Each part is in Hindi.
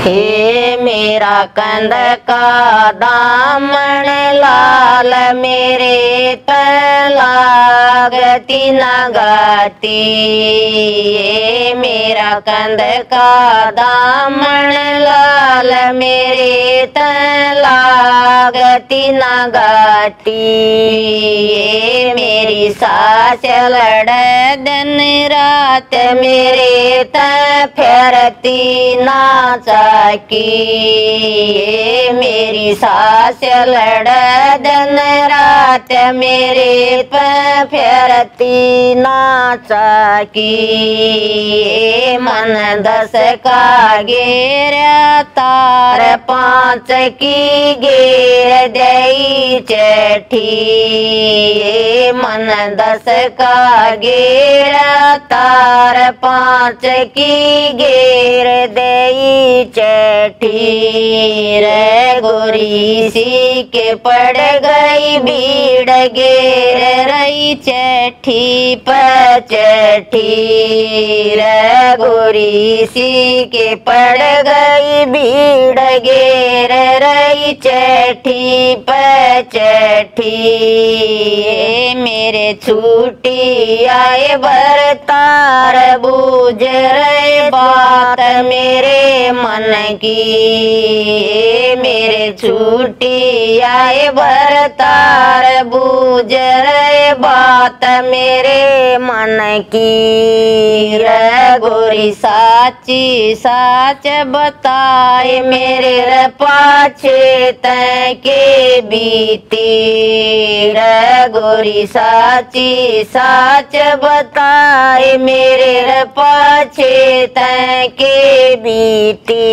हे मेरा कंद का दामन लाल, मेरे तलागती नगाती। हे मेरा कंद का दामन लाल, मेरे तलागती नगाती। हे मेरी सास लड़ दिन रात मेरे त फेरती ना की। सास लड़ दिन रात मेरे प फेरती नाचा की मन दस का गेर, तार पाँच की गेर दई चठी। मन दस का गेर, तार पाँच की गेर दई चठी। रे गोरी सी के पड़ गई, भीड़ गेर रही, चठी पचठी रे गोरी सी के पड़ गई, भीड़ गेर रही, चठी पचठी मेरे छूटी आए बरतार बूझ रहे, बात मेरे मन की। मेरे छूटी आए भरतार बूझ रहे बात मेरे मन की रे गोरी साची साच बताए मेरे रे पाछे तय के बीती। रे गोरी साची साच बताए मेरे रे पाछे तय के बीती।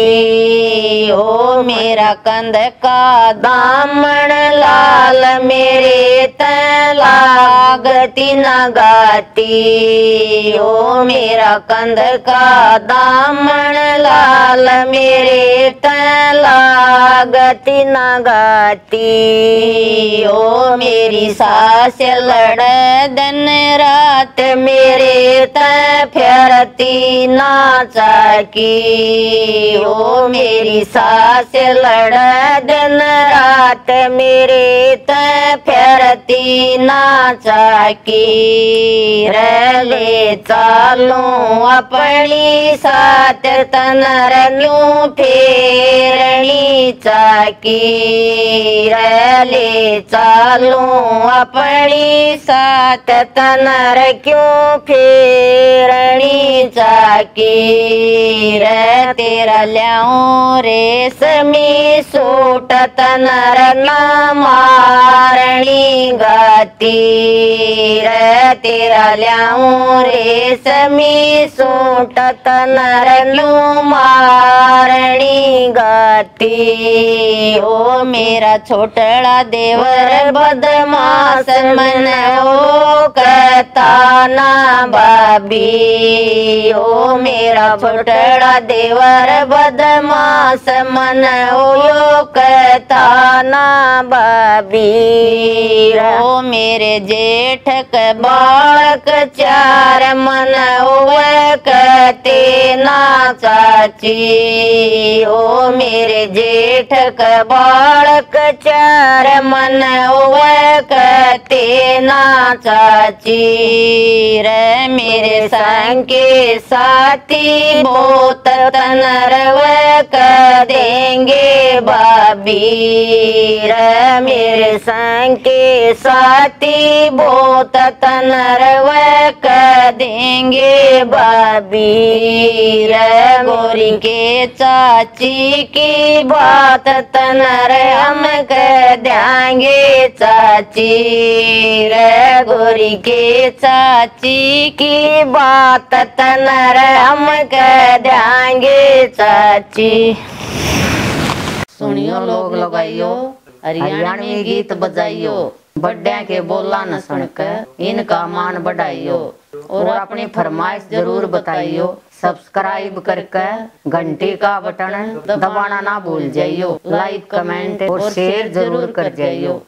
ओ मेरा कंद का दामन लाल मेरे त लागती नगाती ओ मेरा कंद का दामन लाल, मेरे त लागती नगाती ओ मेरी सास लड़ दिन रात, मेरे त फेरती नाचा की ओ मेरी सास लड़ दिन रात मेरे त फेरती नाचा की रले चालू अपनी सात तनर न्यू फेरणी चाकी रले चालू अपनी सात तन क्यों फेरणी चाकी रे तेरा ल्याऊ रेशमी सूट तनर मारणी गाती तेरा ल्याऊ रेशमी सूट तनर नु मारणी गाती. ओ मेरा छोटड़ा देवर बदमाश मन, ओ कहता ना बाबी ओ मेरा छोटड़ा देवर बदमाश मन, ओ कहता ना बाबी ओ मेरे जेठ के बालक चार मन कहते, ना चाची ओ मेरे जेठ के बालक चार मन कहते, ना चाची रे मेरे संग के साथी बहुत तनरव कर देंगे बाबी रे मेरे संग के साथी बहुत तनरव कर देंगे बाबी गोरी के चाची की बात तनर हम कर देंगे चाची। रे गोरी के चाची की बात तनर हम कर देंगे चाची। सुनियो लोग लगाइयो हरियाणवी गीत बजाइयो बड्डे के बोला न सुनकर इनका मान बढ़ाइयो और अपनी फरमाइश ज़रूर बताइयो सब्सक्राइब करके घंटी का बटन दबाना ना भूल जाइयो लाइक कमेंट और शेयर ज़रूर कर जाइयो।